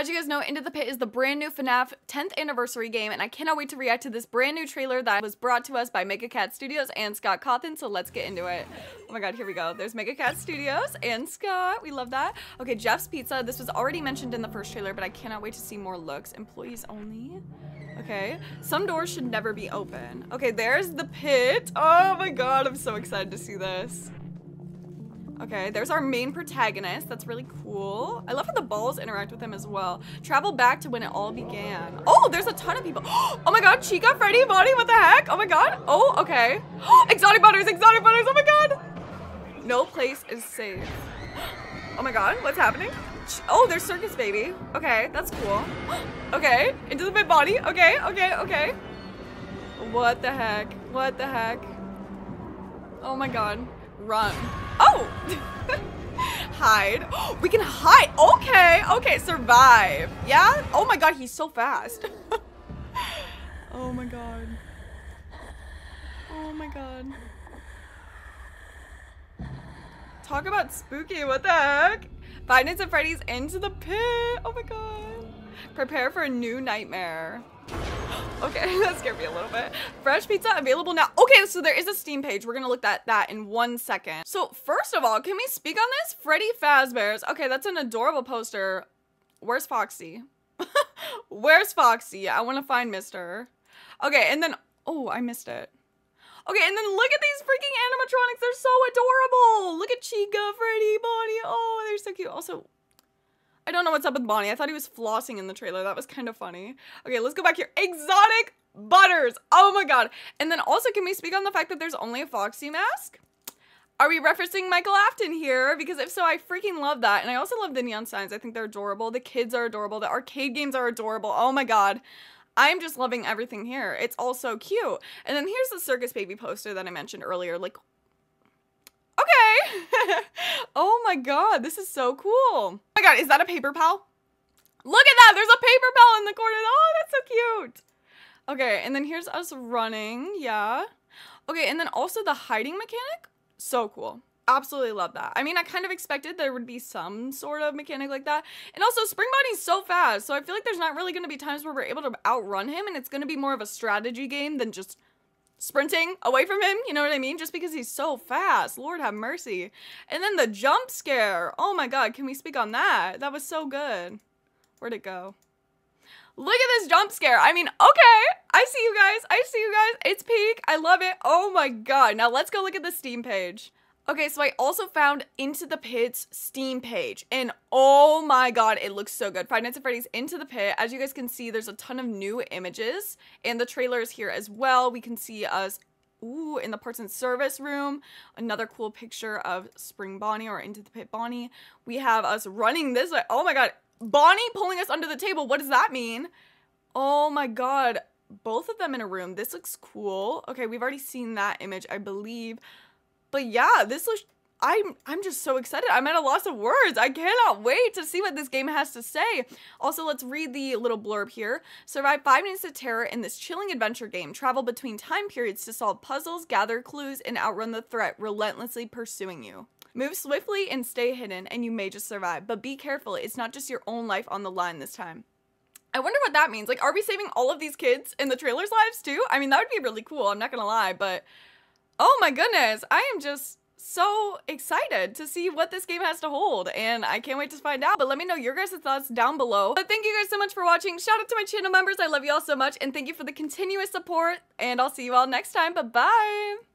As you guys know, Into the Pit is the brand new FNAF 10th anniversary game, and I cannot wait to react to this brand new trailer that was brought to us by Mega Cat Studios and Scott Cawthon, so let's get into it. Oh my god, here we go. There's Mega Cat Studios and Scott. We love that. Okay, Jeff's Pizza. This was already mentioned in the first trailer, but I cannot wait to see more looks. Employees only. Okay. Some doors should never be open. Okay, there's the pit. Oh my god, I'm so excited to see this. Okay, there's our main protagonist. That's really cool. I love how the balls interact with him as well. Travel back to when it all began. Oh, there's a ton of people. Oh my god, Chica, Freddy, Bonnie, what the heck? Oh my god. Oh, okay. exotic butters, exotic butters, oh my god. No place is safe. Oh my god, what's happening? Oh, there's Circus Baby. Okay, that's cool. Okay, into the big body. Okay, okay, okay. What the heck? What the heck? Oh my god. Run. Oh! hide. We can hide. Okay, okay, survive. Yeah? Oh my god, he's so fast. oh my god. Oh my god. Talk about spooky, what the heck? Five Nights at Freddy's into the pit. Oh my god. Prepare for a new nightmare. Okay, that scared me a little bit. Fresh pizza available now. Okay, so there is a Steam page. We're gonna look at that in one second. So first of all, can we speak on this? Freddy Fazbear's. Okay, that's an adorable poster. Where's Foxy? Where's Foxy? I want to find Mister. Okay, and then, oh, I missed it. Okay, and then look at these freaking animatronics. They're so adorable. Look at Chica, Freddy, Bonnie. Oh, they're so cute. Also, I don't know what's up with Bonnie. I thought he was flossing in the trailer. That was kind of funny. Okay, let's go back here. Exotic Butters. Oh my god. And then also, can we speak on the fact that there's only a Foxy mask? Are we referencing Michael Afton here? Because if so, I freaking love that. And I also love the neon signs. I think they're adorable. The kids are adorable. The arcade games are adorable. Oh my god. I'm just loving everything here. It's all so cute. And then here's the Circus Baby poster that I mentioned earlier. Like, okay. oh my god, this is so cool. Oh my god, is that a paper pal? Look at that, there's a paper pal in the corner. Oh, that's so cute. Okay, and then here's us running, yeah. Okay, and then also the hiding mechanic, so cool. Absolutely love that. I mean, I kind of expected there would be some sort of mechanic like that. And also, Spring Bonnie's so fast, so I feel like there's not really going to be times where we're able to outrun him, and it's going to be more of a strategy game than just sprinting away from him, you know what I mean? Just because he's so fast. Lord have mercy. And then the jump scare. Oh my god, can we speak on that? That was so good. Where'd it go? Look at this jump scare. I mean, okay. I see you guys. I see you guys. It's peak. I love it. Oh my god. Now let's go look at the Steam page. Okay, so I also found Into the Pit's Steam page, and oh my god, it looks so good. Five Nights at Freddy's Into the Pit. As you guys can see, there's a ton of new images, and the trailer is here as well. We can see us Ooh, in the parts and service room, another cool picture of Spring Bonnie or Into the Pit Bonnie. We have us running this way. Oh my god, Bonnie pulling us under the table. What does that mean? Oh my god, both of them in a room. This looks cool. Okay, we've already seen that image, I believe. But yeah, this looks I'm I'm just so excited. I'm at a loss of words. I cannot wait to see what this game has to say. Also, let's read the little blurb here. Survive 5 minutes of terror in this chilling adventure game. Travel between time periods to solve puzzles, gather clues, and outrun the threat relentlessly pursuing you. Move swiftly and stay hidden, and you may just survive. But be careful, it's not just your own life on the line this time. I wonder what that means. Like, are we saving all of these kids in the trailer's lives too? I mean, that would be really cool, I'm not gonna lie, but Oh my goodness, I am just so excited to see what this game has to hold and I can't wait to find out. But let me know your guys' thoughts down below. But thank you guys so much for watching. Shout out to my channel members. I love you all so much and thank you for the continuous support and I'll see you all next time. Bye-bye.